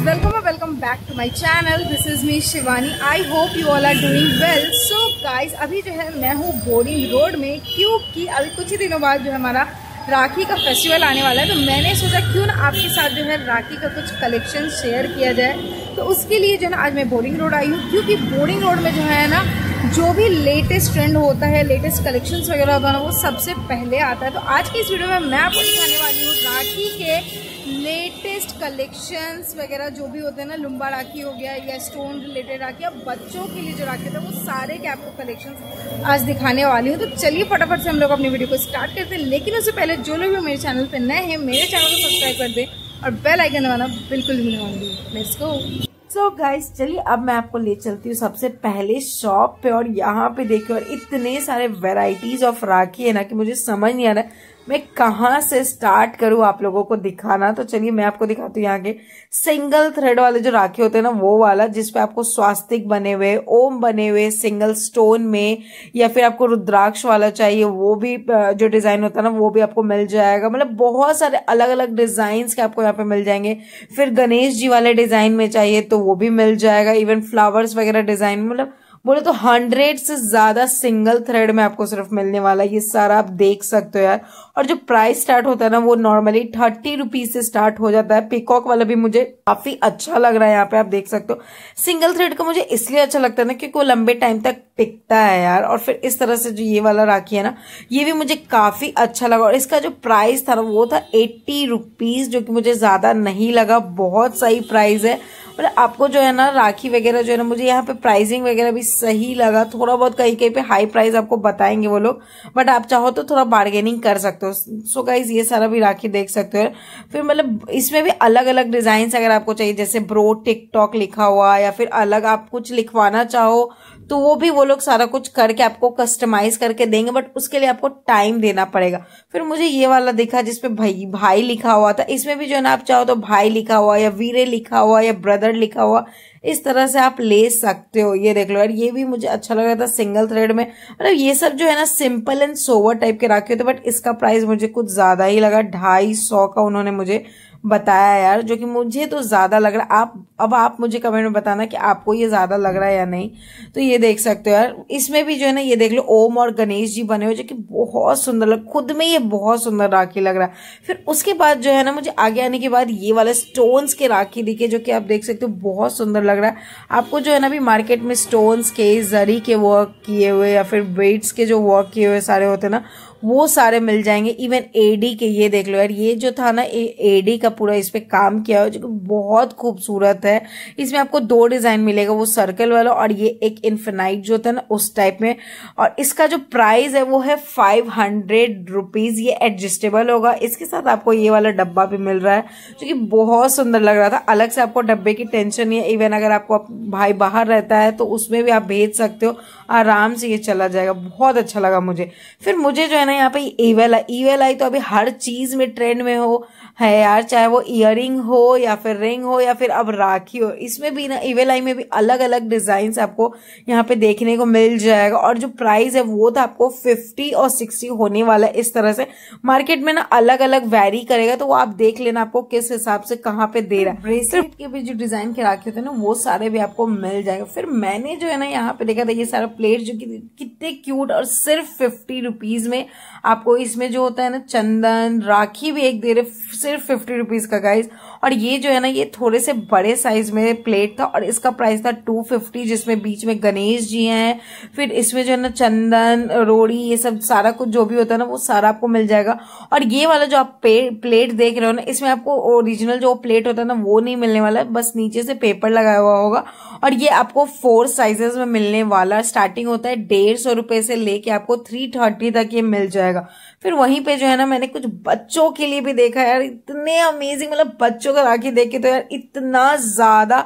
welcome or welcome back to my channel. This is me Shivani. I hope you all are doing well. So guys, अभी जो है मैं हूँ boring road में क्योंकि अभी कुछ ही दिनों बाद जो है हमारा राखी का फेस्टिवल आने वाला है तो मैंने सोचा क्यों ना आपके साथ जो है राखी का कुछ कलेक्शन शेयर किया जाए तो उसके लिए जो है ना आज मैं बोरिंग रोड आई हूँ क्योंकि बोरिंग रोड में जो है ना जो भी लेटेस्ट ट्रेंड होता है लेटेस्ट कलेक्शंस वगैरह होता है ना वो सबसे पहले आता है तो आज की इस वीडियो में मैं आपको दिखाने वाली हूँ राखी के लेटेस्ट कलेक्शंस वगैरह जो भी होते हैं ना, लुम्बा राखी हो गया या स्टोन रिलेटेड राखी या बच्चों के लिए जो राखी था वो सारे के आपको कलेक्शंस आज दिखाने वाली हूँ। तो चलिए फटाफट से हम लोग अपनी वीडियो को स्टार्ट करते हैं। लेकिन उससे पहले जो लोग भी मेरे चैनल पर नए हैं, मेरे चैनल को सब्सक्राइब कर दें और बेल आइकन दबाना बिल्कुल भी नहीं लेट्स गो सो गाइस चलिए अब मैं आपको ले चलती हूँ सबसे पहले शॉप पे और यहाँ पे देखिए और इतने सारे वेराइटीज ऑफ़ राखी है ना कि मुझे समझ नहीं आ रहा मैं कहाँ से स्टार्ट करूँ आप लोगों को दिखाना? तो चलिए मैं आपको दिखाती हूँ यहाँ के सिंगल थ्रेड वाले जो राखी होते हैं ना, वो वाला जिसपे आपको स्वास्तिक बने हुए, ओम बने हुए सिंगल स्टोन में, या फिर आपको रुद्राक्ष वाला चाहिए, वो भी जो डिज़ाइन होता है ना, वो भी आपको मिल जाएगा। मतलब बहुत सारे अलग अलग डिज़ाइन के आपको यहाँ पे मिल जाएँगे। फिर गणेश जी वाले डिज़ाइन में चाहिए तो वो भी मिल जाएगा। इवन फ्लावर्स वगैरह डिज़ाइन मतलब बोले तो हंड्रेड से ज़्यादा सिंगल थ्रेड में आपको सिर्फ़ मिलने वाला है। ये सारा आप देख सकते हो यार। और जो प्राइस स्टार्ट होता है ना, वो नॉर्मली थर्टी रुपीज़ से स्टार्ट हो जाता है। पिकॉक वाला भी मुझे काफ़ी अच्छा लग रहा है यहाँ पे, आप देख सकते हो। सिंगल थ्रेड का मुझे इसलिए अच्छा लगता है ना, क्योंकि वो लंबे टाइम तक टिकता है यार। और फिर इस तरह से जो ये वाला राखी है ना, ये भी मुझे काफ़ी अच्छा लगा। और इसका जो प्राइस था ना, वो था एट्टी रुपीज़ जो कि मुझे ज़्यादा नहीं लगा। बहुत सही प्राइस है। मतलब आपको जो है ना, राखी वगैरह जो है ना, मुझे यहाँ पे प्राइसिंग वगैरह भी सही लगा। थोड़ा बहुत कहीं कहीं पे हाई प्राइस आपको बताएँगे वो लोग। बट आप चाहो तो थोड़ा बार्गेनिंग कर सकते हो। सो गाइज़ ये सारा भी राखी देख सकते हो। फिर मतलब इसमें भी अलग अलग डिज़ाइन अगर आपको चाहिए, जैसे ब्रो टिकटॉक लिखा हुआ या फिर अलग आप कुछ लिखवाना चाहो तो वो भी वो लोग सारा कुछ करके आपको कस्टमाइज करके देंगे बट उसके लिए आपको टाइम देना पड़ेगा। फिर मुझे ये वाला दिखा जिसपे भाई भाई लिखा हुआ था। इसमें भी जो है ना, आप चाहो तो भाई लिखा हुआ या वीरे लिखा हुआ या ब्रदर लिखा हुआ, इस तरह से आप ले सकते हो। ये देख लो यार, ये भी मुझे अच्छा लग रहा था सिंगल थ्रेड में। मतलब ये सब जो है ना सिंपल एंड सोवर टाइप के रखे होते बट इसका प्राइस मुझे कुछ ज़्यादा ही लगा। ढाई सौ का उन्होंने मुझे बताया यार, जो कि मुझे तो ज़्यादा लग रहा आप, अब आप मुझे कमेंट में बताना कि आपको ये ज़्यादा लग रहा है या नहीं। तो ये देख सकते हो यार, इसमें भी जो है ना, ये देख लो, ओम और गणेश जी बने हुए, जो कि बहुत सुंदर लग, खुद में ये बहुत सुंदर राखी लग रहा है। फिर उसके बाद जो है ना, मुझे आगे आने के बाद ये वाले स्टोन्स के राखी दिखे, जो कि आप देख सकते हो, बहुत सुंदर लग रहा है। आपको जो है ना, अभी मार्केट में स्टोन्स के, जरी के वर्क किए हुए या फिर वेट्स के जो वर्क किए हुए सारे होते ना वो सारे मिल जाएँगे। इवन एडी के ये देख लो यार, ये जो था ना एडी का पूरा इस पे काम किया है, जो बहुत खूबसूरत है। इसमें आपको दो डिज़ाइन मिलेगा, वो सर्कल वाला और ये एक इन्फिनाइट जो था ना, उस टाइप में। और इसका जो प्राइस है, वो है फाइव हंड्रेड रुपीज़ ये एडजस्टेबल होगा। इसके साथ आपको ये वाला डब्बा भी मिल रहा है, जो कि बहुत सुंदर लग रहा था। अलग से आपको डब्बे की टेंशन नहीं है। इवन अगर आपको भाई बाहर रहता है तो उसमें भी आप भेज सकते हो। आराम से ये चला जाएगा। बहुत अच्छा लगा मुझे। फिर मुझे जो है ना यहाँ पे ईवेल आई ईवेल आई तो अभी हर चीज़ में ट्रेंड में हो है यार चाहे वो इयर हो या फिर रिंग हो या फिर अब राखी हो इसमें भी ना इवेल आई में भी अलग अलग डिज़ाइन आपको यहाँ पे देखने को मिल जाएगा और जो प्राइस है वो तो आपको फिफ्टी और सिक्सटी होने वाला है इस तरह से। मार्केट में ना अलग अलग वेरी करेगा तो वो आप देख लेना आपको किस हिसाब से कहाँ पे दे रहा है। ब्रेसलेट के भी जो डिज़ाइन के राखी होते हैं ना वो सारे भी आपको मिल जाएगा। फिर मैंने जो है ना यहाँ पे देखा था ये सारा प्लेट जो कि कितने क्यूट और सिर्फ़ फिफ्टी रुपीज़ में आपको इसमें जो होता है ना, चंदन, राखी भी एक दे रहे, सिर्फ़ फिफ्टी रुपीज़ का गाइस और ये जो है ना, ये थोड़े से बड़े साइज़ में प्लेट था और इसका प्राइस था टू फिफ्टी जिसमें बीच में गणेश जी हैं, फिर इसमें जो है ना चंदन, रोड़ी, ये सब सारा कुछ जो भी होता है ना, वो सारा आपको मिल जाएगा। और ये वाला जो आप प्लेट देख रहे हो ना, इसमें आपको ओरिजिनल जो प्लेट होता है ना, वो नहीं मिलने वाला बस नीचे से पेपर लगाया हुआ होगा। और ये आपको फोर साइजेस में मिलने वाला स्टार्टिंग होता है, डेढ़ सौ रुपए से लेके आपको थ्री थर्टी तक ये मिल जाएगा। फिर वहीं पे जो है ना मैंने कुछ बच्चों के लिए भी देखा यार, इतने अमेजिंग मतलब बच्चों का राखी देखे तो यार इतना ज़्यादा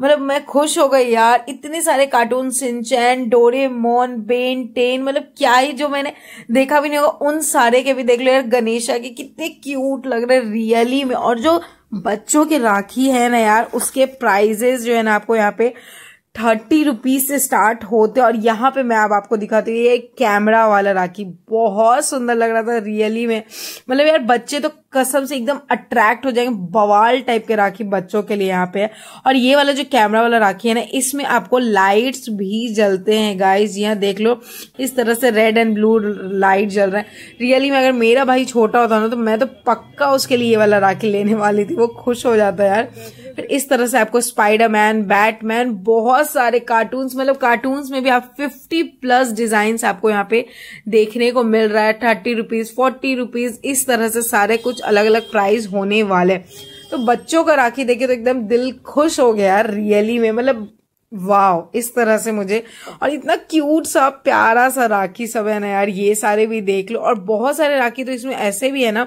मतलब मैं खुश हो गई यार। इतने सारे cartoon Shinchan Doraemon Ben Ten मतलब क्या ही जो मैंने देखा भी नहीं होगा, उन सारे के भी देख लो यार गणेशा के कितने क्यूट लग रहे रियली में। और जो बच्चों के राखी है ना यार, उसके प्राइजेस जो है ना आपको यहाँ पे थर्टी रुपीज़ से स्टार्ट होते और यहाँ पे मैं अब आपको दिखाती हूँ, ये कैमरा वाला राखी बहुत सुंदर लग रहा था, रियली में। मतलब यार, बच्चे तो कसम से एकदम अट्रैक्ट हो जाएँगे बवाल टाइप के राखी बच्चों के लिए यहाँ पे। और ये वाला जो कैमरा वाला राखी है ना, इसमें आपको लाइट्स भी जलते हैं गाइज़ यहाँ देख लो, इस तरह से रेड एंड ब्लू लाइट जल रहा है। रियली में अगर मेरा भाई छोटा होता ना तो मैं तो पक्का उसके लिए ये वाला राखी लेने वाली थी। वो खुश हो जाता है यार। फिर इस तरह से आपको स्पाइडरमैन बैटमैन बहुत सारे कार्टून्स मतलब कार्टून्स में भी आप 50 प्लस डिज़ाइन आपको यहाँ पे देखने को मिल रहा है। थर्टी रुपीज़ फोर्टी रुपीज़ इस तरह से सारे कुछ अलग अलग प्राइस होने वाले तो बच्चों का राखी देखे तो एकदम दिल खुश हो गया रियली में मतलब वाव इस तरह से मुझे। और इतना क्यूट सा, प्यारा सा राखी सब है ना यार, ये सारे भी देख लो। और बहुत सारे राखी तो इसमें ऐसे भी है ना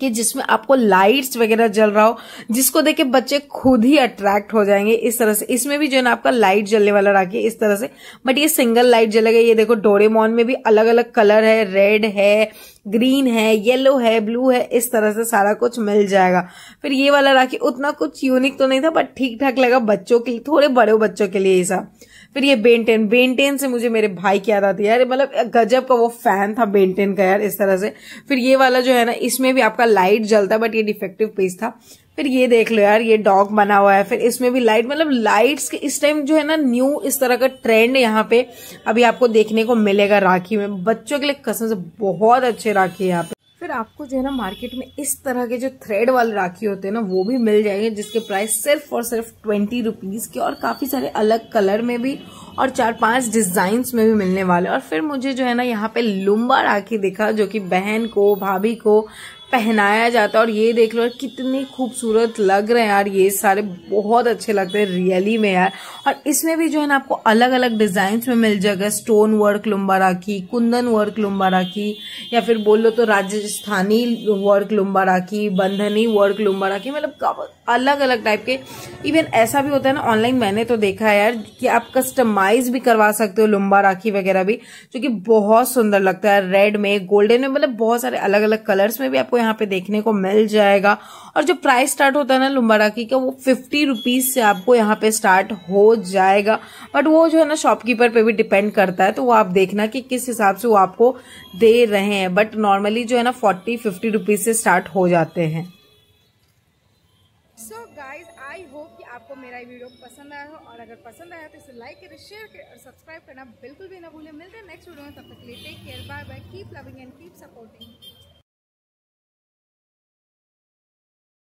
कि जिसमें आपको लाइट्स वगैरह जल रहा हो, जिसको देख के बच्चे खुद ही अट्रैक्ट हो जाएँगे इस तरह से। इसमें भी जो है ना आपका लाइट जलने वाला राखी इस तरह से। बट ये सिंगल लाइट जलेगा, ये देखो डोरेमोन में भी अलग अलग कलर है रेड है ग्रीन है येलो है ब्लू है, इस तरह से सारा कुछ मिल जाएगा। फिर ये वाला राखी उतना कुछ यूनिक तो नहीं था बट ठीक ठाक लगा बच्चों के लिए, थोड़े बड़े बच्चों के लिए सब। फिर ये बेंटेन बेंटेन से मुझे मेरे भाई की याद आती है। यार मतलब गजब का वो फ़ैन था बेंटेन का यार, इस तरह से। फिर ये वाला जो है ना, इसमें भी आपका लाइट जलता बट ये डिफेक्टिव पीस था। फिर ये देख लो यार, ये डॉग बना हुआ है। फिर इसमें भी लाइट मतलब लाइट्स के इस टाइम जो है ना न्यू इस तरह का ट्रेंड यहाँ पे अभी आपको देखने को मिलेगा राखी में। बच्चों के लिए कसम से बहुत अच्छे राखी है यहाँ पे। फिर आपको जो है ना मार्केट में इस तरह के जो थ्रेड वाले राखी होते हैं ना, वो भी मिल जाएँगे, जिसके प्राइस सिर्फ़ और सिर्फ़ ट्वेंटी रुपीज़ के और काफ़ी सारे अलग कलर में भी और चार पाँच डिज़ाइन में भी मिलने वाले और फिर मुझे जो है ना यहाँ पे लुम्बा राखी दिखा, जो कि बहन को, भाभी को पहनाया जाता है और ये देख लो कितने खूबसूरत लग रहे हैं यार, ये सारे बहुत अच्छे लगते हैं रियली में यार। और इसमें भी जो है ना, आपको अलग अलग डिज़ाइन में मिल जाएगा stone work lumba rakhi kundan work lumba rakhi या फिर बोल लो तो राजस्थानी वर्क लुम्बा राखी बंधनी वर्क लुम्बा राखी मतलब अलग अलग टाइप के। इवन ऐसा भी होता है ना ऑनलाइन मैंने तो देखा है यार, कि आप कस्टमाइज भी करवा सकते हो लुम्बा राखी वगैरह भी, जो कि बहुत सुंदर लगता है। रेड में गोल्डन में मतलब बहुत सारे अलग अलग कलर्स में भी आपको यहाँ पे देखने को मिल जाएगा। और जो प्राइस स्टार्ट होता है ना लुम्बा राखी का वो फिफ्टी रुपीज़ से आपको यहाँ पे स्टार्ट हो जाएगा। बट वो जो है ना शॉपकीपर पे भी डिपेंड करता है तो वो आप देखना कि किस हिसाब से वो आपको दे रहे हैं। बट नॉर्मली जो है ना फोर्टी फिफ्टी रुपीज़ से स्टार्ट हो जाते हैं। सो गाइज़ आई होप कि आपको मेरा वीडियो पसंद आया हो। और अगर पसंद आया तो इसे लाइक करें शेयर करें और सब्सक्राइब करना बिल्कुल भी ना भूलें। मिलते हैं नेक्स्ट वीडियो में, तब तक के लिए take care bye bye keep loving and keep supporting